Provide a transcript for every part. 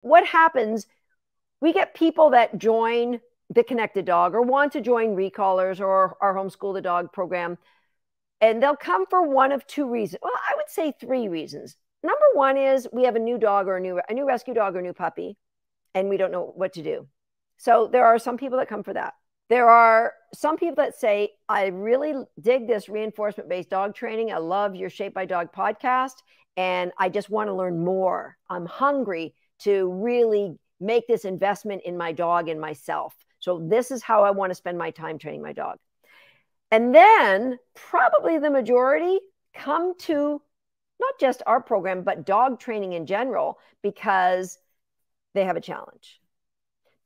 what happens, we get people that join the connected dog or want to join recallers or our homeschool the dog program. And they'll come for one of two reasons. Well i would say three reasons. Number one is we have a new dog or a new a new rescue dog or new puppy and we don't know what to do. So there are some people that come for that. There are some people that say i really dig this reinforcement based dog training. I love your Shaped by Dog podcast and i just want to learn more. I'm hungry to really make this investment in my dog and myself so this is how I want to spend my time training my dog. And then probably the majority come to not just our program, but dog training in general because they have a challenge.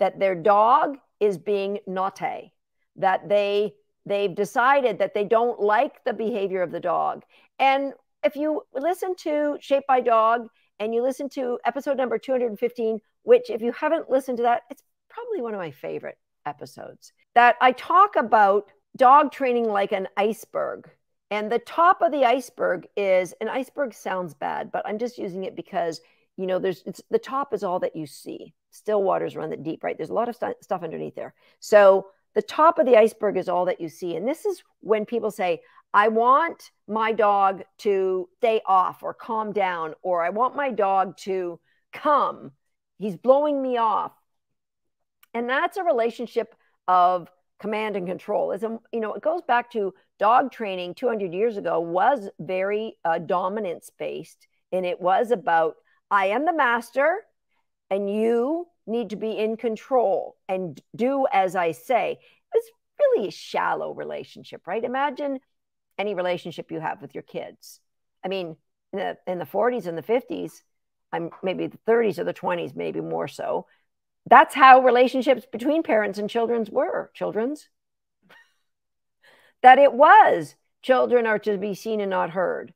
That their dog is being naughty, that they they've decided that they don't like the behavior of the dog. And if you listen to Shaped by Dog and you listen to episode number 215, which if you haven't listened to that, it's probably one of my favorite episodes that I talk about dog training like an iceberg. And the top of the iceberg is an iceberg sounds bad, but I'm just using it because you know there's it's the top is all that you see. Still waters run the deep, right? There's a lot of st- stuff underneath there. So the top of the iceberg is all that you see. And this is when people say, I want my dog to stay off or calm down, or I want my dog to come. He's blowing me off. And that's a relationship of command and control. Is you know, it goes back to dog training 200 years ago was very uh, dominance based, and it was about I am the master, and you need to be in control and do as I say. It's really a shallow relationship, right? Imagine any relationship you have with your kids. I mean, in the in the 40s and the 50s, I'm maybe the 30s or the 20s, maybe more so that's how relationships between parents and children's were children's. That it was children are to be seen and not heard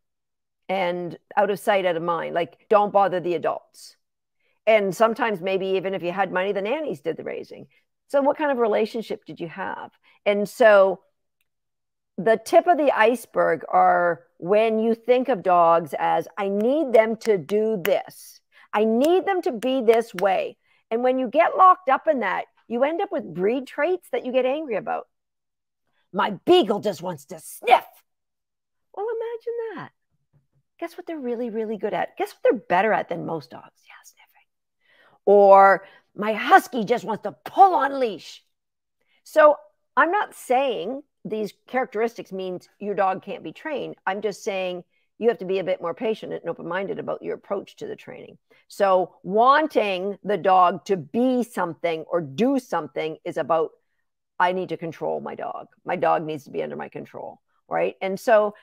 and out of sight out of mind like don't bother the adults. And sometimes maybe even if you had money the nannies did the raising. So what kind of relationship did you have? And so the tip of the iceberg are when you think of dogs as i need them to do this i need them to be this way and when you get locked up in that, you end up with breed traits that you get angry about. My beagle just wants to sniff. Well, imagine that. Guess what they're really, really good at? Guess what they're better at than most dogs? Yeah, sniffing. Or my husky just wants to pull on leash. So I'm not saying these characteristics means your dog can't be trained. I'm just saying you have to be a bit more patient and open minded about your approach to the training. So, wanting the dog to be something or do something is about, I need to control my dog. My dog needs to be under my control. Right. And so,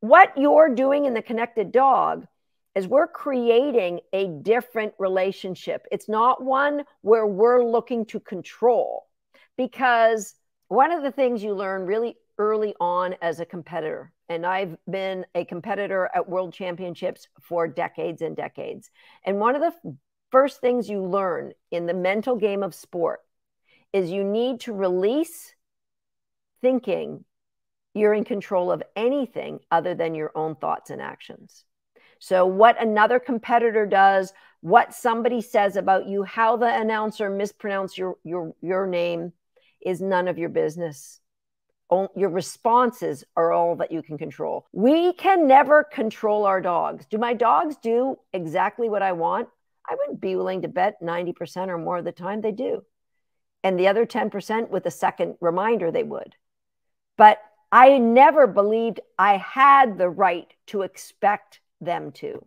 what you're doing in the connected dog is we're creating a different relationship. It's not one where we're looking to control because one of the things you learn really early on as a competitor and I've been a competitor at world championships for decades and decades. And one of the first things you learn in the mental game of sport is you need to release thinking you're in control of anything other than your own thoughts and actions. So, what another competitor does, what somebody says about you, how the announcer mispronounced your, your, your name is none of your business your responses are all that you can control. We can never control our dogs. Do my dogs do exactly what I want? I wouldn't be willing to bet 90% or more of the time they do. And the other 10% with a second reminder they would. But I never believed I had the right to expect them to.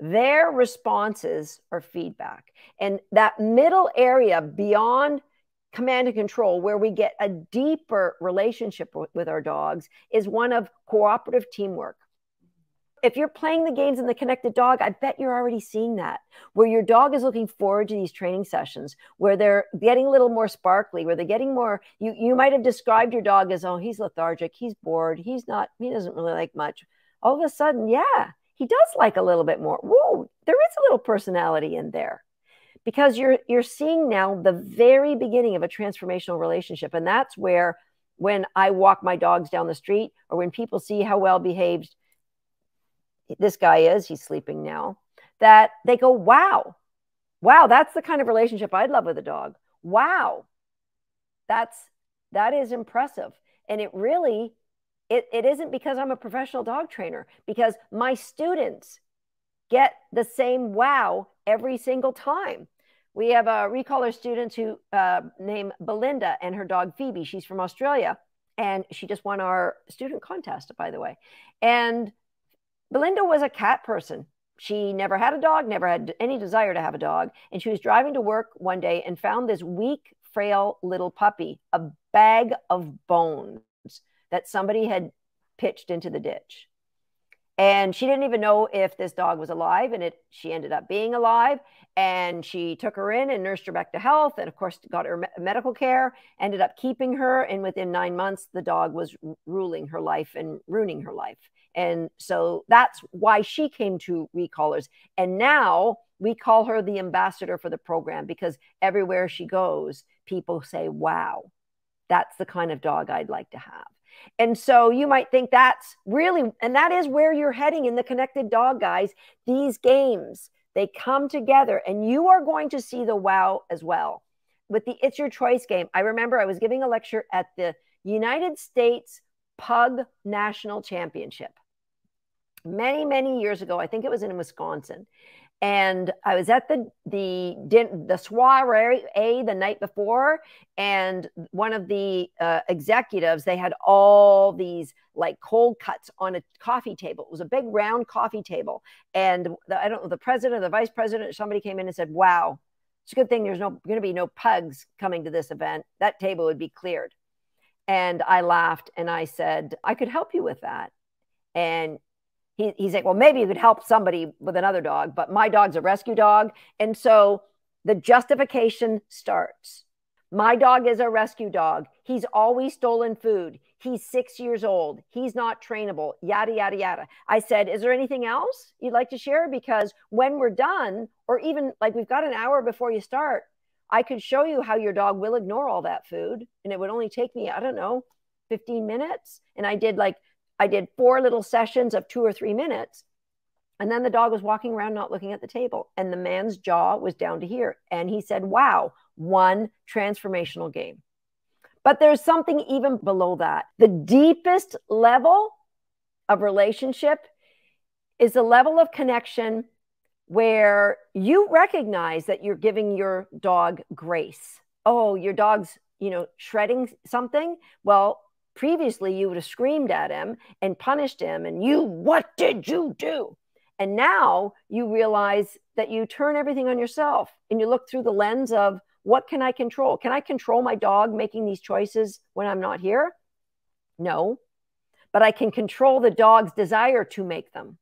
Their responses are feedback. And that middle area beyond command and control, where we get a deeper relationship with our dogs, is one of cooperative teamwork. If you're playing the games in the connected dog, I bet you're already seeing that, where your dog is looking forward to these training sessions, where they're getting a little more sparkly, where they're getting more. You you might have described your dog as, oh, he's lethargic, he's bored, he's not, he doesn't really like much. All of a sudden, yeah, he does like a little bit more. Whoa, there is a little personality in there because you're you're seeing now the very beginning of a transformational relationship and that's where when i walk my dogs down the street or when people see how well behaved this guy is he's sleeping now that they go wow Wow, that's the kind of relationship I'd love with a dog. Wow. That's that is impressive. And it really it, it isn't because I'm a professional dog trainer, because my students get the same wow every single time. We have a recaller student who uh, named Belinda and her dog Phoebe. She's from Australia and she just won our student contest, by the way. And Belinda was a cat person. She never had a dog, never had any desire to have a dog. And she was driving to work one day and found this weak, frail little puppy, a bag of bones that somebody had pitched into the ditch. And she didn't even know if this dog was alive, and it she ended up being alive. And she took her in and nursed her back to health, and of course got her me- medical care. Ended up keeping her, and within nine months, the dog was ruling her life and ruining her life. And so that's why she came to Recallers. And now we call her the ambassador for the program because everywhere she goes, people say, "Wow, that's the kind of dog I'd like to have." And so you might think that's really, and that is where you're heading in the connected dog, guys. These games, they come together and you are going to see the wow as well. With the It's Your Choice game, I remember I was giving a lecture at the United States Pug National Championship many, many years ago. I think it was in Wisconsin and I was at the the the soiree a the night before, and one of the uh, executives they had all these like cold cuts on a coffee table. It was a big round coffee table, and the, I don't know the president, or the vice president, somebody came in and said, "Wow, it's a good thing there's no going to be no pugs coming to this event. That table would be cleared." And I laughed and I said, "I could help you with that." And he, he's like, well, maybe you could help somebody with another dog, but my dog's a rescue dog. And so the justification starts. My dog is a rescue dog. He's always stolen food. He's six years old. He's not trainable, yada, yada, yada. I said, Is there anything else you'd like to share? Because when we're done, or even like we've got an hour before you start, I could show you how your dog will ignore all that food. And it would only take me, I don't know, 15 minutes. And I did like I did four little sessions of two or three minutes. And then the dog was walking around, not looking at the table. And the man's jaw was down to here. And he said, Wow, one transformational game. But there's something even below that. The deepest level of relationship is a level of connection where you recognize that you're giving your dog grace. Oh, your dog's, you know, shredding something. Well, Previously, you would have screamed at him and punished him, and you, what did you do? And now you realize that you turn everything on yourself and you look through the lens of what can I control? Can I control my dog making these choices when I'm not here? No, but I can control the dog's desire to make them.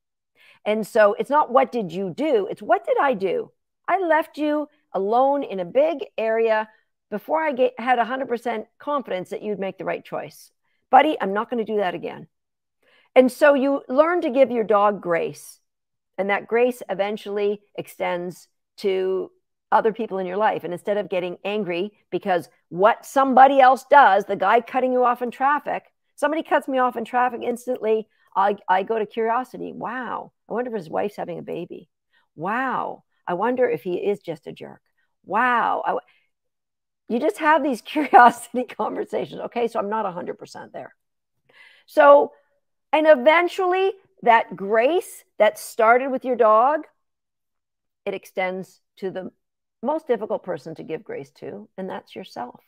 And so it's not what did you do? It's what did I do? I left you alone in a big area before I get, had 100% confidence that you'd make the right choice buddy, I'm not going to do that again. And so you learn to give your dog grace. And that grace eventually extends to other people in your life. And instead of getting angry because what somebody else does, the guy cutting you off in traffic, somebody cuts me off in traffic instantly, I, I go to curiosity. Wow. I wonder if his wife's having a baby. Wow. I wonder if he is just a jerk. Wow. I, you just have these curiosity conversations. Okay, so I'm not 100% there. So, and eventually that grace that started with your dog, it extends to the most difficult person to give grace to, and that's yourself.